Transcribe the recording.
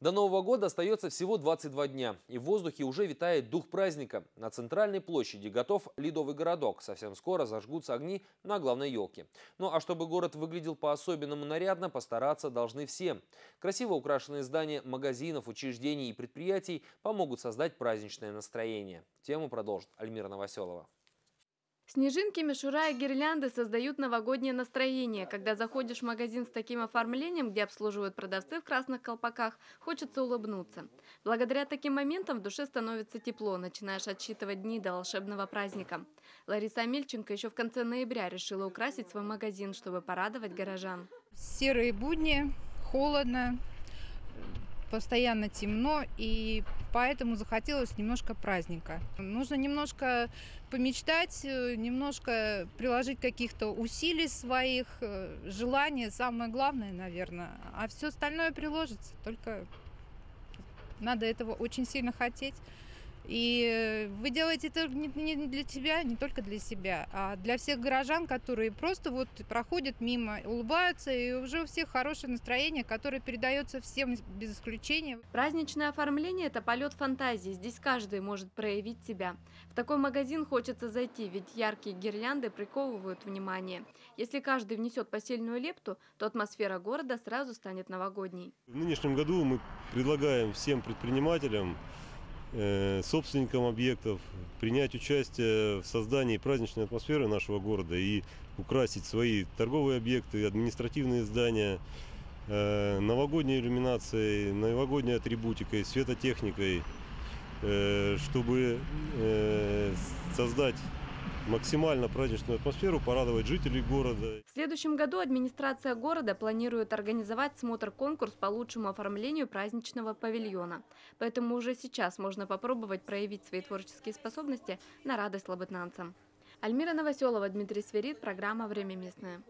До Нового года остается всего 22 дня, и в воздухе уже витает дух праздника. На центральной площади готов ледовый городок. Совсем скоро зажгутся огни на главной елке. Ну а чтобы город выглядел по-особенному нарядно, постараться должны все. Красиво украшенные здания магазинов, учреждений и предприятий помогут создать праздничное настроение. Тему продолжит Альмира Новоселова. Снежинки, мишура и гирлянды создают новогоднее настроение. Когда заходишь в магазин с таким оформлением, где обслуживают продавцы в красных колпаках, хочется улыбнуться. Благодаря таким моментам в душе становится тепло, начинаешь отсчитывать дни до волшебного праздника. Лариса Амельченко еще в конце ноября решила украсить свой магазин, чтобы порадовать горожан. Серые будни, холодно, постоянно темно, и поэтому захотелось немножко праздника. Нужно немножко помечтать, э, немножко приложить каких-то усилий своих, э, желания, самое главное, наверное, а все остальное приложится, только надо этого очень сильно хотеть. И вы делаете это не для себя, не только для себя, а для всех горожан, которые просто вот проходят мимо, улыбаются, и уже у всех хорошее настроение, которое передается всем без исключения. Праздничное оформление – это полет фантазии. Здесь каждый может проявить себя. В такой магазин хочется зайти, ведь яркие гирлянды приковывают внимание. Если каждый внесет посильную лепту, то атмосфера города сразу станет новогодней. В нынешнем году мы предлагаем всем предпринимателям собственникам объектов принять участие в создании праздничной атмосферы нашего города и украсить свои торговые объекты, административные здания э, новогодней иллюминацией, новогодней атрибутикой, светотехникой, э, чтобы создать максимально праздничную атмосферу, порадовать жителей города. В следующем году администрация города планирует организовать смотр-конкурс по лучшему оформлению праздничного павильона. Поэтому уже сейчас можно попробовать проявить свои творческие способности на радость лабытнанцам. Альмира Новоселова, Дмитрий Сверид, программа «Время местное».